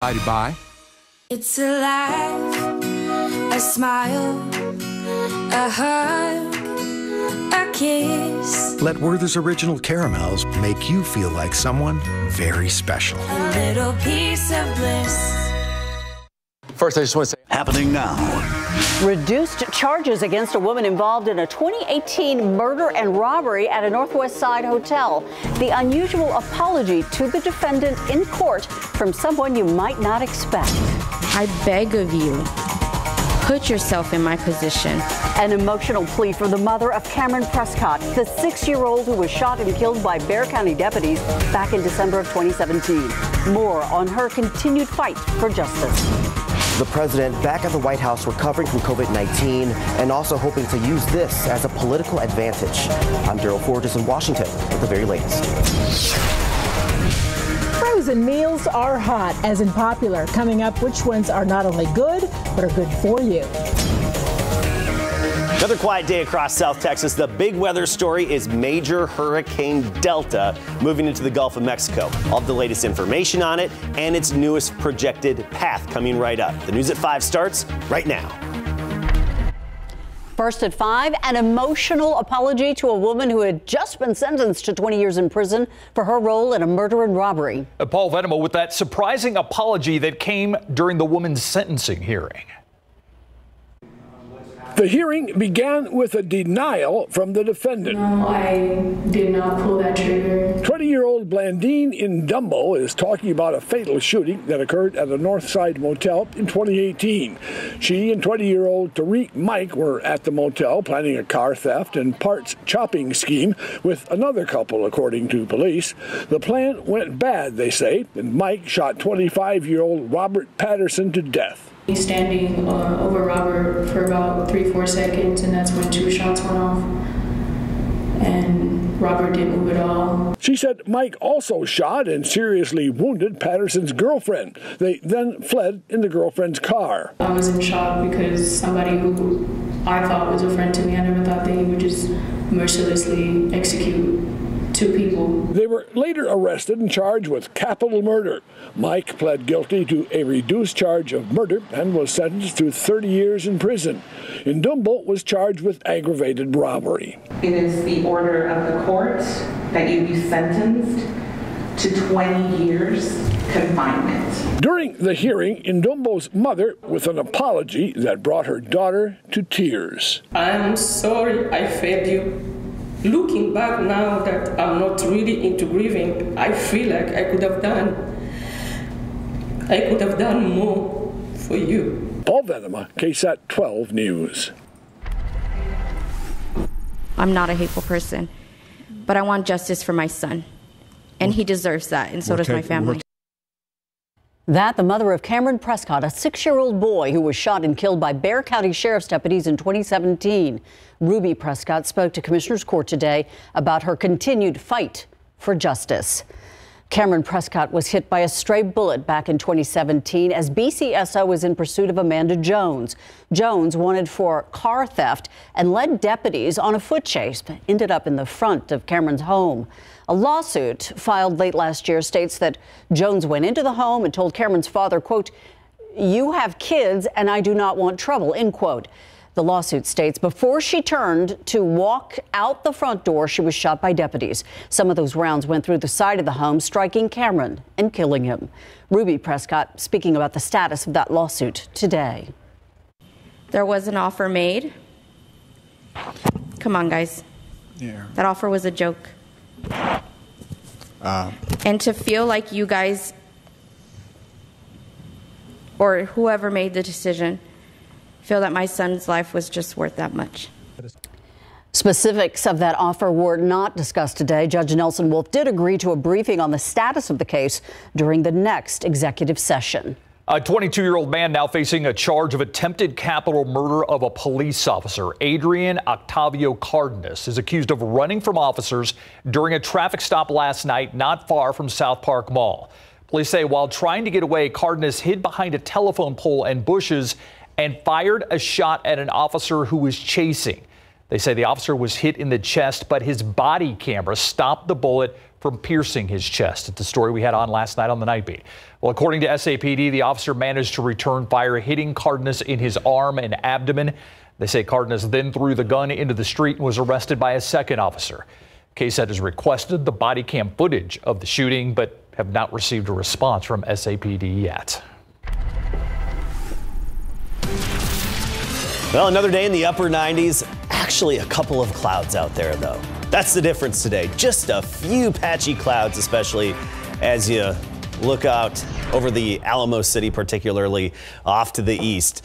Bye. It's a laugh, a smile, a hug, a kiss. Let Werther's Original Caramels make you feel like someone very special. A little piece of bliss. First, I just want to say happening now. Reduced charges against a woman involved in a 2018 murder and robbery at a Northwest Side hotel. The unusual apology to the defendant in court from someone you might not expect. I beg of you, put yourself in my position. An emotional plea for the mother of Cameron Prescott, the six year old who was shot and killed by Bexar County deputies back in December of 2017. More on her continued fight for justice. The president back at the White House recovering from COVID 19 and also hoping to use this as a political advantage. I'm Daryl Forges in Washington with the very latest. Frozen meals are hot, as in popular. Coming up, which ones are not only good, but are good for you. Another quiet day across South Texas. The big weather story is Major Hurricane Delta moving into the Gulf of Mexico. All of the latest information on it and its newest projected path coming right up. The news at 5 starts right now. First at 5, an emotional apology to a woman who had just been sentenced to 20 years in prison for her role in a murder and robbery. Paul Venema with that surprising apology that came during the woman's sentencing hearing. The hearing began with a denial from the defendant. No, I did not pull that trigger. 20 year old Blandine Indumbo is talking about a fatal shooting that occurred at a Northside motel in 2018. She and 20 year old Tariq Mike were at the motel planning a car theft and parts chopping scheme with another couple, according to police. The plan went bad, they say, and Mike shot 25 year old Robert Patterson to death. He's standing uh, over Robert for about three, four seconds, and that's when two shots went off. And Robert didn't move at all. She said Mike also shot and seriously wounded Patterson's girlfriend. They then fled in the girlfriend's car. I was in shock because somebody who I thought was a friend to me, I never thought that he would just mercilessly execute two people. They were later arrested and charged with capital murder. Mike pled guilty to a reduced charge of murder and was sentenced to 30 years in prison. Indumbo was charged with aggravated robbery. It is the order of the court that you be sentenced to 20 years confinement. During the hearing, Indumbo's mother with an apology that brought her daughter to tears. I'm sorry I failed you. Looking back now that I'm not really into grieving, I feel like I could have done, I could have done more for you. Paul Venema, KSAT 12 News. I'm not a hateful person, but I want justice for my son. And he deserves that, and so does my family. That the mother of Cameron Prescott, a six year old boy who was shot and killed by Bexar County Sheriff's deputies in 2017. Ruby Prescott spoke to Commissioner's Court today about her continued fight for justice. Cameron Prescott was hit by a stray bullet back in 2017 as BCSO was in pursuit of Amanda Jones. Jones wanted for car theft and led deputies on a foot chase, but ended up in the front of Cameron's home. A lawsuit filed late last year states that Jones went into the home and told Cameron's father, quote, you have kids and I do not want trouble, end quote. The lawsuit states before she turned to walk out the front door, she was shot by deputies. Some of those rounds went through the side of the home, striking Cameron and killing him. Ruby Prescott speaking about the status of that lawsuit today. There was an offer made. Come on, guys. Yeah. That offer was a joke. Uh, and to feel like you guys or whoever made the decision feel that my son's life was just worth that much. Specifics of that offer were not discussed today. Judge Nelson Wolff did agree to a briefing on the status of the case during the next executive session. A 22 year old man now facing a charge of attempted capital murder of a police officer. Adrian Octavio Cardenas is accused of running from officers during a traffic stop last night not far from South Park Mall. Police say while trying to get away, Cardenas hid behind a telephone pole and bushes and fired a shot at an officer who was chasing. They say the officer was hit in the chest, but his body camera stopped the bullet from piercing his chest. It's the story we had on last night on the night beat. Well, according to SAPD, the officer managed to return fire, hitting Cardenas in his arm and abdomen. They say Cardenas then threw the gun into the street and was arrested by a second officer. KSAT has requested the body cam footage of the shooting, but have not received a response from SAPD yet. Well, another day in the upper 90s. Actually, a couple of clouds out there, though. That's the difference today. Just a few patchy clouds, especially as you look out over the Alamo City, particularly off to the east.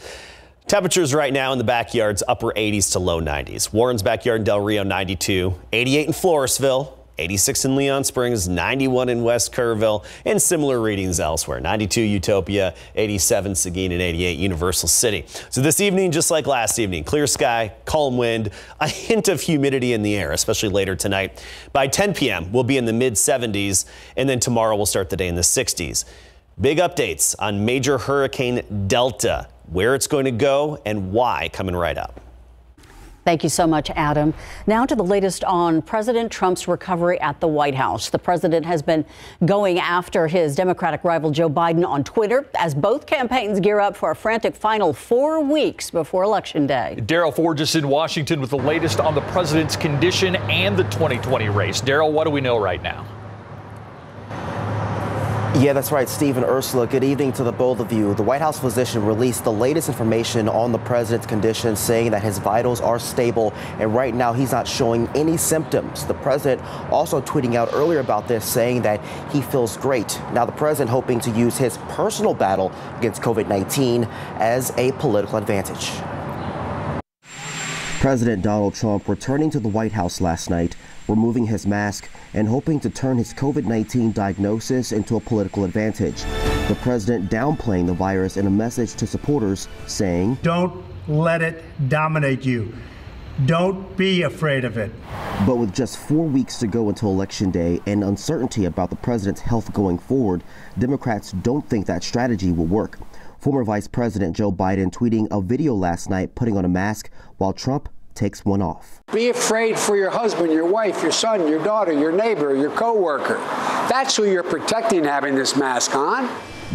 Temperatures right now in the backyards, upper 80s to low 90s. Warren's backyard in Del Rio, 92. 88 in Floresville. 86 in Leon Springs, 91 in West Kerrville, and similar readings elsewhere. 92 Utopia, 87 Seguin, and 88 Universal City. So this evening, just like last evening, clear sky, calm wind, a hint of humidity in the air, especially later tonight. By 10 p.m., we'll be in the mid 70s, and then tomorrow we'll start the day in the 60s. Big updates on major hurricane Delta, where it's going to go and why coming right up. Thank you so much, Adam. Now to the latest on President Trump's recovery at the White House. The president has been going after his Democratic rival Joe Biden on Twitter as both campaigns gear up for a frantic final four weeks before Election Day. Daryl Forges in Washington with the latest on the president's condition and the 2020 race. Daryl, what do we know right now? Yeah, that's right, Steve and Ursula. Good evening to the both of you. The White House physician released the latest information on the president's condition, saying that his vitals are stable, and right now he's not showing any symptoms. The president also tweeting out earlier about this, saying that he feels great. Now, the president hoping to use his personal battle against COVID 19 as a political advantage. President Donald Trump returning to the White House last night, removing his mask and hoping to turn his COVID 19 diagnosis into a political advantage. The president downplaying the virus in a message to supporters, saying, Don't let it dominate you. Don't be afraid of it. But with just four weeks to go until Election Day and uncertainty about the president's health going forward, Democrats don't think that strategy will work. Former Vice President Joe Biden tweeting a video last night putting on a mask while Trump takes one off. Be afraid for your husband, your wife, your son, your daughter, your neighbor, your coworker. That's who you're protecting having this mask on.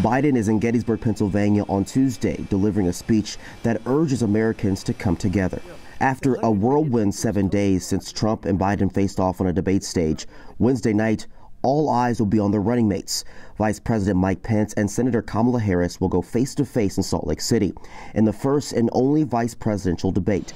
Biden is in Gettysburg, Pennsylvania on Tuesday, delivering a speech that urges Americans to come together. After a whirlwind seven days since Trump and Biden faced off on a debate stage, Wednesday night, all eyes will be on their running mates. Vice President Mike Pence and Senator Kamala Harris will go face to face in Salt Lake City in the first and only vice presidential debate.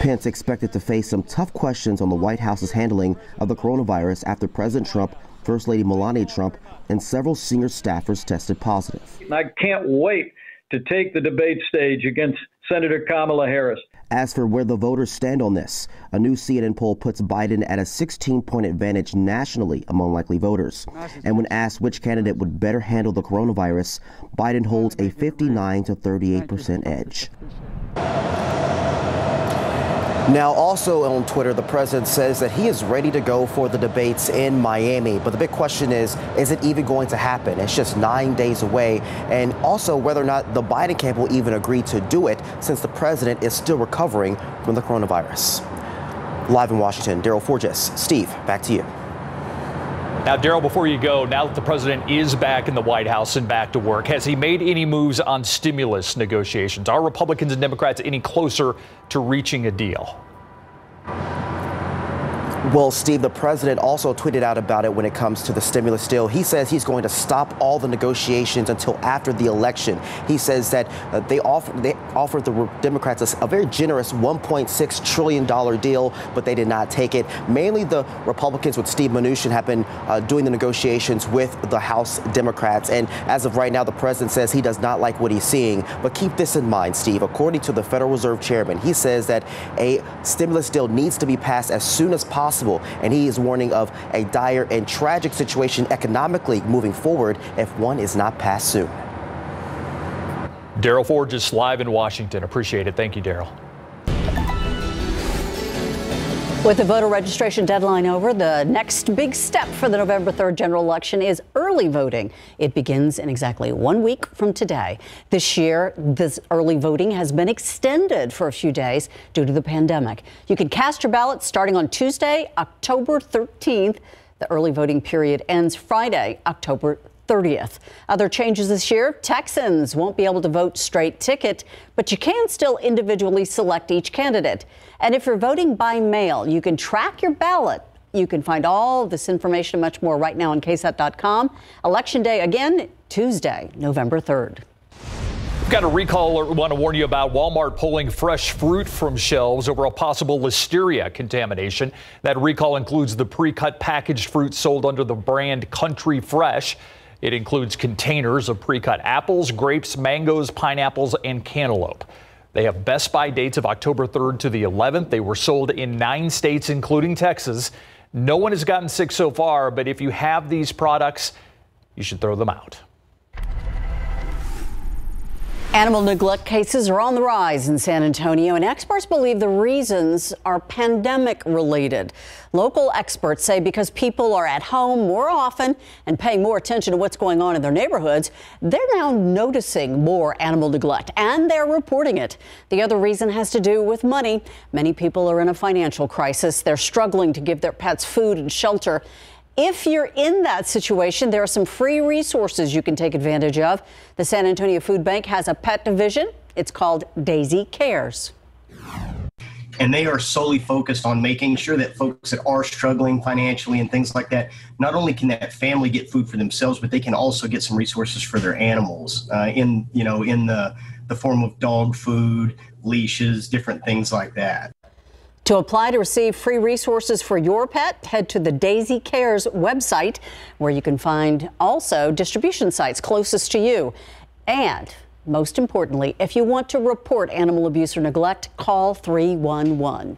Pence expected to face some tough questions on the White House's handling of the coronavirus after President Trump, First Lady Melania Trump, and several senior staffers tested positive. I can't wait to take the debate stage against Senator Kamala Harris. As for where the voters stand on this, a new CNN poll puts Biden at a 16 point advantage nationally among likely voters. And when asked which candidate would better handle the coronavirus, Biden holds a 59 to 38 percent edge. Now, also on Twitter, the president says that he is ready to go for the debates in Miami. But the big question is, is it even going to happen? It's just nine days away. And also whether or not the Biden camp will even agree to do it since the president is still recovering from the coronavirus. Live in Washington, Daryl Forges. Steve, back to you. Now, Daryl, before you go, now that the president is back in the White House and back to work, has he made any moves on stimulus negotiations? Are Republicans and Democrats any closer to reaching a deal? Well, Steve, the president also tweeted out about it when it comes to the stimulus deal. He says he's going to stop all the negotiations until after the election. He says that uh, they, offer, they offered the Democrats a, a very generous $1.6 trillion deal, but they did not take it. Mainly the Republicans with Steve Mnuchin have been uh, doing the negotiations with the House Democrats. And as of right now, the president says he does not like what he's seeing. But keep this in mind, Steve. According to the Federal Reserve chairman, he says that a stimulus deal needs to be passed as soon as possible possible. And he is warning of a dire and tragic situation economically moving forward if one is not passed soon. Daryl Forges live in Washington. Appreciate it. Thank you, Daryl. With the voter registration deadline over, the next big step for the November 3rd general election is early voting. It begins in exactly one week from today. This year, this early voting has been extended for a few days due to the pandemic. You can cast your ballot starting on Tuesday, October 13th. The early voting period ends Friday, October 30th. Other changes this year Texans won't be able to vote straight ticket, but you can still individually select each candidate. And if you're voting by mail, you can track your ballot. You can find all this information and much more right now on ksat.com. Election day again, Tuesday, November 3rd. We've got a recall we want to warn you about Walmart pulling fresh fruit from shelves over a possible listeria contamination. That recall includes the pre cut packaged fruit sold under the brand Country Fresh. It includes containers of pre cut apples, grapes, mangoes, pineapples, and cantaloupe. They have best buy dates of October 3rd to the 11th. They were sold in nine states, including Texas. No one has gotten sick so far, but if you have these products, you should throw them out. Animal neglect cases are on the rise in San Antonio, and experts believe the reasons are pandemic related. Local experts say because people are at home more often and paying more attention to what's going on in their neighborhoods, they're now noticing more animal neglect and they're reporting it. The other reason has to do with money. Many people are in a financial crisis. They're struggling to give their pets food and shelter. If you're in that situation, there are some free resources you can take advantage of. The San Antonio Food Bank has a pet division. It's called Daisy Cares. And they are solely focused on making sure that folks that are struggling financially and things like that, not only can that family get food for themselves, but they can also get some resources for their animals uh, in, you know, in the, the form of dog food, leashes, different things like that. To apply to receive free resources for your pet, head to the Daisy Cares website, where you can find also distribution sites closest to you. And most importantly, if you want to report animal abuse or neglect, call 311.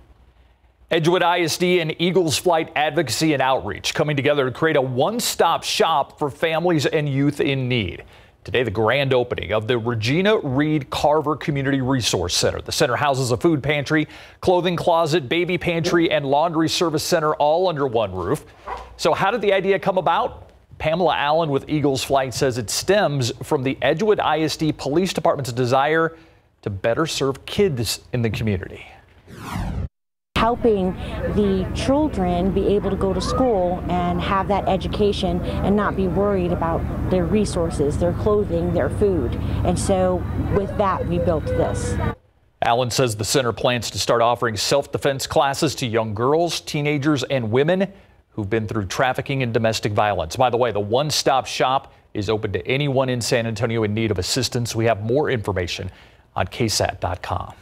Edgewood ISD and Eagles Flight Advocacy and Outreach coming together to create a one stop shop for families and youth in need. Today, the grand opening of the Regina Reed Carver Community Resource Center. The center houses a food pantry, clothing closet, baby pantry, and laundry service center all under one roof. So, how did the idea come about? Pamela Allen with Eagles Flight says it stems from the Edgewood ISD Police Department's desire to better serve kids in the community helping the children be able to go to school and have that education and not be worried about their resources, their clothing, their food. And so with that, we built this. Allen says the center plans to start offering self defense classes to young girls, teenagers, and women who've been through trafficking and domestic violence. By the way, the one stop shop is open to anyone in San Antonio in need of assistance. We have more information on ksat.com.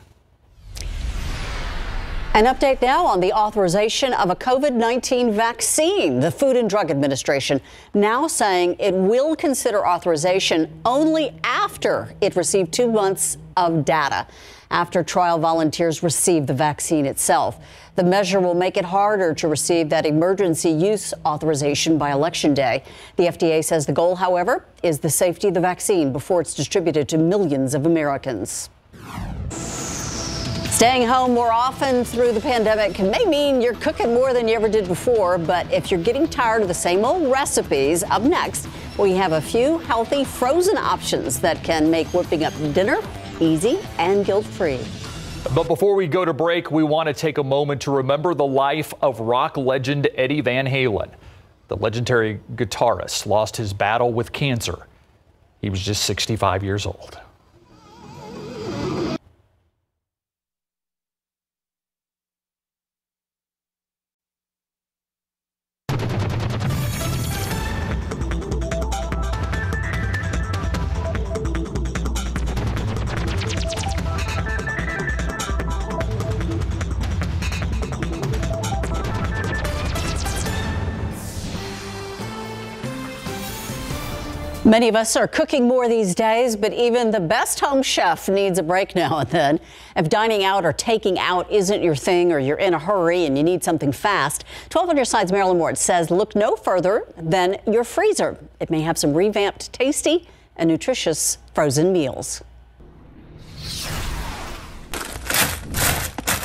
An update now on the authorization of a COVID 19 vaccine. The Food and Drug Administration now saying it will consider authorization only after it received two months of data, after trial volunteers receive the vaccine itself. The measure will make it harder to receive that emergency use authorization by Election Day. The FDA says the goal, however, is the safety of the vaccine before it's distributed to millions of Americans. Staying home more often through the pandemic may mean you're cooking more than you ever did before, but if you're getting tired of the same old recipes, up next, we have a few healthy frozen options that can make whipping up dinner easy and guilt free. But before we go to break, we want to take a moment to remember the life of rock legend Eddie Van Halen. The legendary guitarist lost his battle with cancer. He was just 65 years old. Many of us are cooking more these days, but even the best home chef needs a break now and then. If dining out or taking out isn't your thing or you're in a hurry and you need something fast, 12 on your side's Marilyn Ward says look no further than your freezer. It may have some revamped, tasty, and nutritious frozen meals.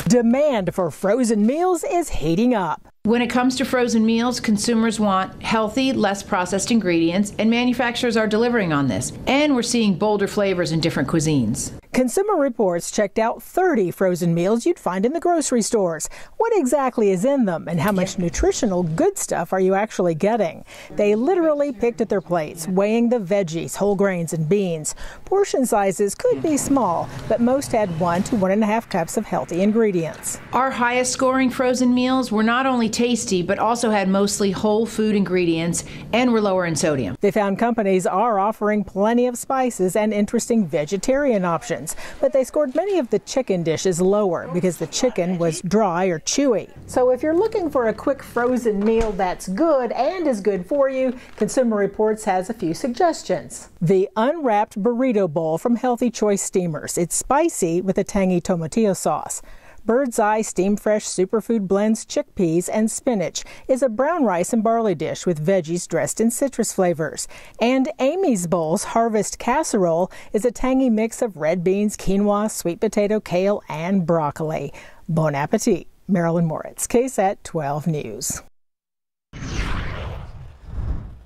Demand for frozen meals is heating up. When it comes to frozen meals, consumers want healthy, less processed ingredients, and manufacturers are delivering on this. And we're seeing bolder flavors in different cuisines. Consumer Reports checked out 30 frozen meals you'd find in the grocery stores. What exactly is in them and how much nutritional good stuff are you actually getting? They literally picked at their plates, weighing the veggies, whole grains, and beans. Portion sizes could be small, but most had one to one and a half cups of healthy ingredients. Our highest scoring frozen meals were not only tasty, but also had mostly whole food ingredients and were lower in sodium. They found companies are offering plenty of spices and interesting vegetarian options, but they scored many of the chicken dishes lower because the chicken was dry or chewy. So if you're looking for a quick frozen meal that's good and is good for you, Consumer Reports has a few suggestions. The unwrapped burrito bowl from Healthy Choice Steamers. It's spicy with a tangy tomatillo sauce. Bird's Eye Steamfresh Superfood blends chickpeas and spinach is a brown rice and barley dish with veggies dressed in citrus flavors. And Amy's Bowl's Harvest Casserole is a tangy mix of red beans, quinoa, sweet potato, kale, and broccoli. Bon appetit. Marilyn Moritz, KSAT 12 News.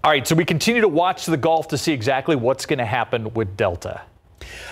All right, so we continue to watch the Gulf to see exactly what's going to happen with Delta.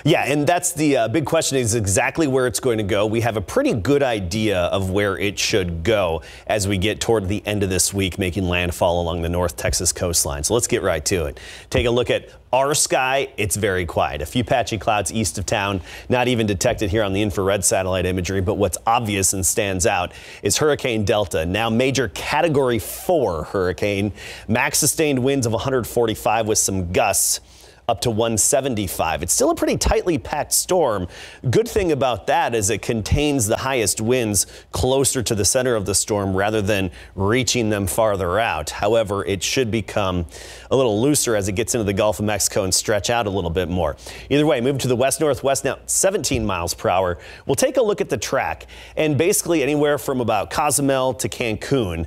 Yeah, and that's the uh, big question is exactly where it's going to go. We have a pretty good idea of where it should go as we get toward the end of this week, making landfall along the North Texas coastline. So let's get right to it. Take a look at our sky, it's very quiet. A few patchy clouds east of town, not even detected here on the infrared satellite imagery. But what's obvious and stands out is Hurricane Delta, now major category four hurricane, max sustained winds of 145 with some gusts up to 175. It's still a pretty tightly packed storm. Good thing about that is it contains the highest winds closer to the center of the storm rather than reaching them farther out. However, it should become a little looser as it gets into the Gulf of Mexico and stretch out a little bit more. Either way, move to the west northwest now 17 miles per hour. We'll take a look at the track and basically anywhere from about Cozumel to Cancun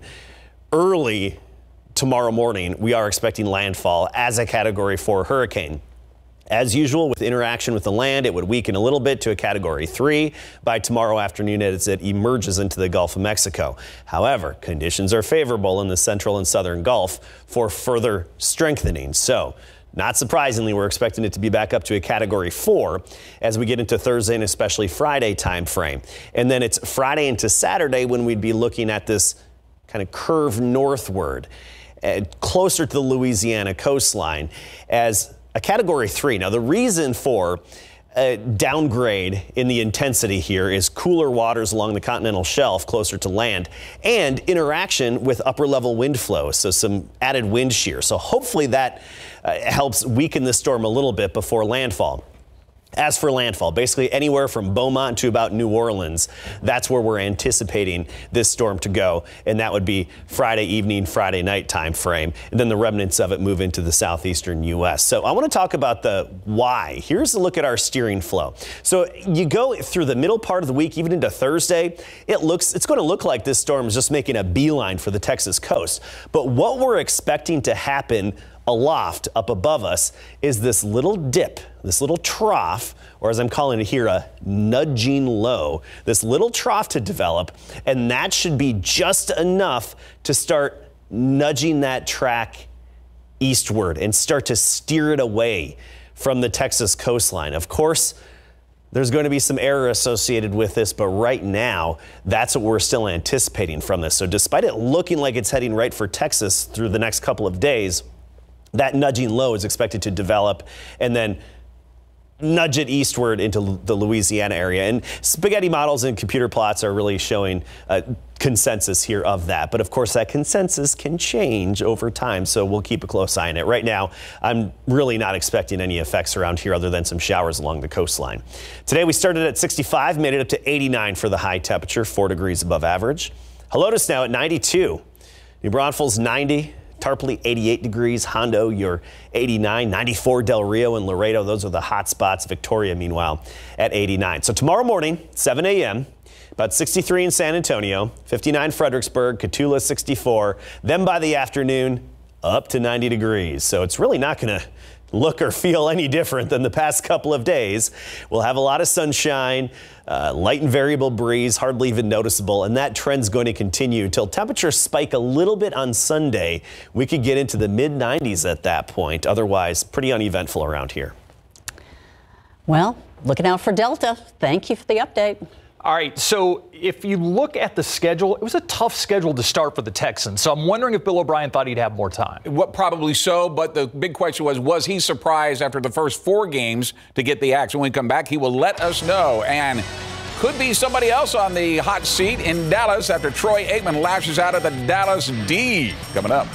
early tomorrow morning, we are expecting landfall as a Category 4 hurricane. As usual, with interaction with the land, it would weaken a little bit to a Category 3 by tomorrow afternoon as it emerges into the Gulf of Mexico. However, conditions are favorable in the central and southern Gulf for further strengthening. So, not surprisingly, we're expecting it to be back up to a category four as we get into Thursday and especially Friday time frame. And then it's Friday into Saturday when we'd be looking at this kind of curve northward closer to the Louisiana coastline as a category three. Now, the reason for a downgrade in the intensity here is cooler waters along the continental shelf closer to land and interaction with upper level wind flow. So some added wind shear. So hopefully that uh, helps weaken the storm a little bit before landfall. As for landfall, basically anywhere from Beaumont to about New Orleans, that's where we're anticipating this storm to go, and that would be Friday evening, Friday night time frame, and then the remnants of it move into the southeastern U.S. So I want to talk about the why. Here's a look at our steering flow. So you go through the middle part of the week, even into Thursday, it looks it's going to look like this storm is just making a beeline for the Texas coast. But what we're expecting to happen aloft up above us is this little dip, this little trough, or as I'm calling it here, a nudging low, this little trough to develop, and that should be just enough to start nudging that track eastward and start to steer it away from the Texas coastline. Of course, there's going to be some error associated with this, but right now, that's what we're still anticipating from this. So, despite it looking like it's heading right for Texas through the next couple of days, that nudging low is expected to develop and then nudge it eastward into the Louisiana area. And spaghetti models and computer plots are really showing a consensus here of that. But of course, that consensus can change over time, so we'll keep a close eye on it. Right now, I'm really not expecting any effects around here other than some showers along the coastline. Today, we started at 65, made it up to 89 for the high temperature, 4 degrees above average. Helotes now at 92. New Braunfels 90. Tarpley 88 degrees, Hondo you're 89, 94 Del Rio and Laredo. Those are the hot spots. Victoria, meanwhile, at 89. So tomorrow morning, 7 a.m. About 63 in San Antonio, 59 Fredericksburg, Cotulla 64. Then by the afternoon, up to 90 degrees. So it's really not going to look or feel any different than the past couple of days. We'll have a lot of sunshine, uh, light and variable breeze, hardly even noticeable, and that trend's going to continue until temperatures spike a little bit on Sunday. We could get into the mid 90s at that point. Otherwise, pretty uneventful around here. Well, looking out for Delta. Thank you for the update. All right, so if you look at the schedule, it was a tough schedule to start for the Texans. So I'm wondering if Bill O'Brien thought he'd have more time. What probably so, but the big question was was he surprised after the first four games to get the axe? When we come back, he will let us know. And could be somebody else on the hot seat in Dallas after Troy Aikman lashes out at the Dallas D. Coming up.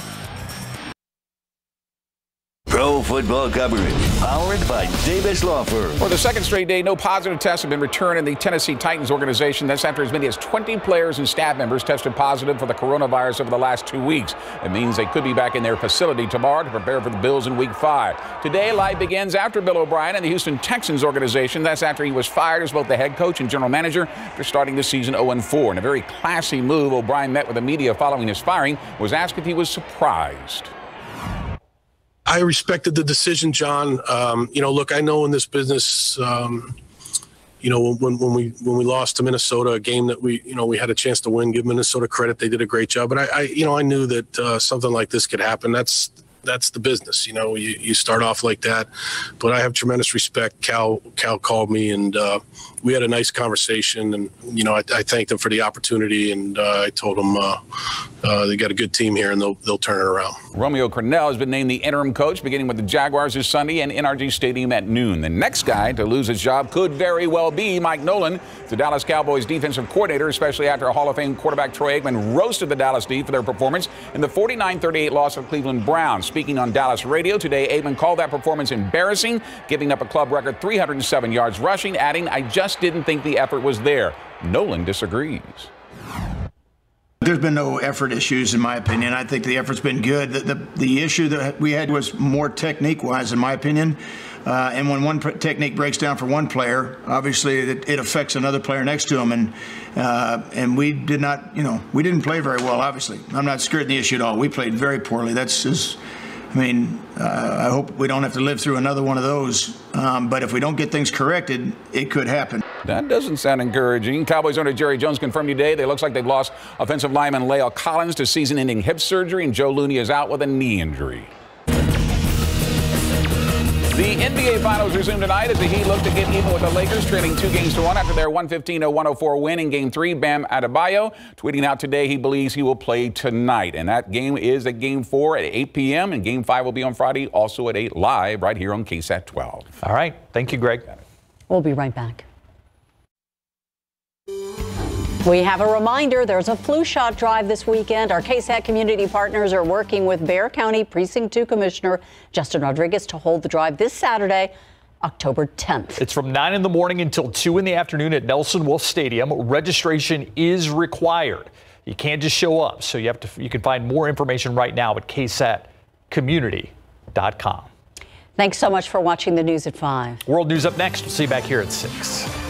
Pro football coverage, powered by Davis Law Firm. For the second straight day, no positive tests have been returned in the Tennessee Titans organization. That's after as many as 20 players and staff members tested positive for the coronavirus over the last two weeks. It means they could be back in their facility tomorrow to prepare for the Bills in week five. Today, life begins after Bill O'Brien and the Houston Texans organization. That's after he was fired as both the head coach and general manager for starting the season 0 4. In a very classy move, O'Brien met with the media following his firing, was asked if he was surprised. I respected the decision, John. Um, you know, look, I know in this business, um, you know, when, when we when we lost to Minnesota, a game that we you know we had a chance to win. Give Minnesota credit; they did a great job. But I, I you know, I knew that uh, something like this could happen. That's that's the business. You know, you, you start off like that. But I have tremendous respect. Cal Cal called me and uh, we had a nice conversation. And you know, I, I thanked him for the opportunity. And uh, I told him uh, uh, they got a good team here and they'll they'll turn it around. Romeo Crennel has been named the interim coach, beginning with the Jaguars this Sunday and NRG Stadium at noon. The next guy to lose his job could very well be Mike Nolan, the Dallas Cowboys defensive coordinator, especially after Hall of Fame quarterback Troy Aikman roasted the Dallas D for their performance in the 49-38 loss of Cleveland Browns. Speaking on Dallas radio today, Aikman called that performance embarrassing, giving up a club record 307 yards rushing, adding, I just didn't think the effort was there. Nolan disagrees. There's been no effort issues, in my opinion. I think the effort's been good. The, the, the issue that we had was more technique wise, in my opinion. Uh, and when one technique breaks down for one player, obviously it, it affects another player next to him. And uh, and we did not, you know, we didn't play very well. Obviously, I'm not skirting the issue at all. We played very poorly. That's just, I mean, uh, I hope we don't have to live through another one of those. Um, but if we don't get things corrected, it could happen. That doesn't sound encouraging. Cowboys owner Jerry Jones confirmed today they looks like they've lost offensive lineman La'el Collins to season-ending hip surgery, and Joe Looney is out with a knee injury. The NBA Finals resume tonight as the Heat look to get even with the Lakers, trailing two games to one after their 115-104 win in Game 3. Bam Adebayo tweeting out today he believes he will play tonight. And that game is at Game 4 at 8 p.m. and Game 5 will be on Friday, also at 8 live right here on KSAT 12. All right. Thank you, Greg. We'll be right back. We have a reminder there's a flu shot drive this weekend. Our KSAT community partners are working with Bexar County Precinct 2 Commissioner Justin Rodriguez to hold the drive this Saturday, October 10th. It's from 9 in the morning until 2 in the afternoon at Nelson Wolff Stadium. Registration is required. You can't just show up, so you have to you can find more information right now at ksatcommunity.com. Thanks so much for watching the news at 5. World News up next. We'll see you back here at 6.